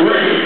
Wait.